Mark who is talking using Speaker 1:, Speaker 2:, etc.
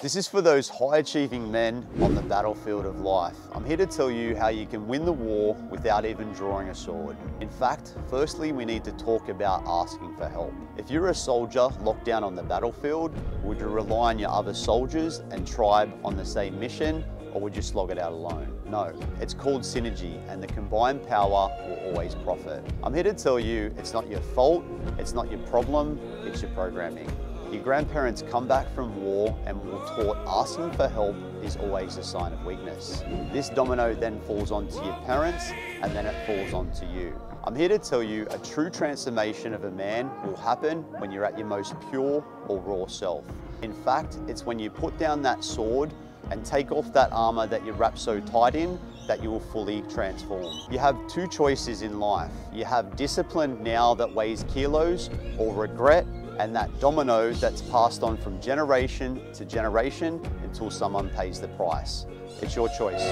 Speaker 1: This is for those high achieving men on the battlefield of life. I'm here to tell you how you can win the war without even drawing a sword. In fact, firstly, we need to talk about asking for help. If you're a soldier locked down on the battlefield, would you rely on your other soldiers and tribe on the same mission or would you slog it out alone? No, it's called synergy and the combined power will always profit. I'm here to tell you it's not your fault, it's not your problem, it's your programming. Your grandparents come back from war and were taught asking for help is always a sign of weakness. This domino then falls onto your parents and then it falls onto you. I'm here to tell you a true transformation of a man will happen when you're at your most pure or raw self. In fact, it's when you put down that sword and take off that armor that you wrap so tight in that you will fully transform. You have two choices in life. You have discipline now that weighs kilos or regret and that domino that's passed on from generation to generation until someone pays the price. It's your choice.